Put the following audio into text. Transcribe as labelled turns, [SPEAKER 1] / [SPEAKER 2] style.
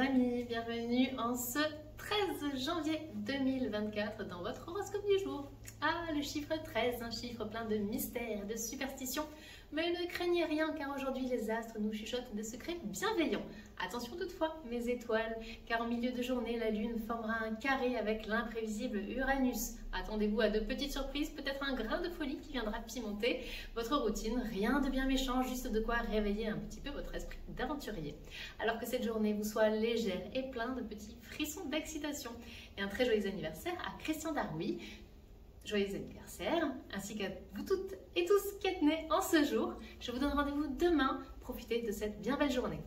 [SPEAKER 1] amis, bienvenue en ce 13 janvier 2024 dans votre horoscope du jour. Ah, le chiffre 13, un chiffre plein de mystères, de superstitions. Mais ne craignez rien car aujourd'hui les astres nous chuchotent des secrets bienveillants. Attention toutefois, mes étoiles, car au milieu de journée, la Lune formera un carré avec l'imprévisible Uranus. Attendez-vous à de petites surprises, peut-être un grain de folie qui viendra pimenter votre routine. Rien de bien méchant, juste de quoi réveiller un petit peu votre esprit d'aventurier. Alors que cette journée vous soit légère et plein de petits frissons d'excitation. Et un très joyeux anniversaire à Christian Darrouy, joyeux anniversaire, ainsi qu'à vous toutes et tous qui êtes nés en ce jour. Je vous donne rendez-vous demain. Profitez de cette bien belle journée.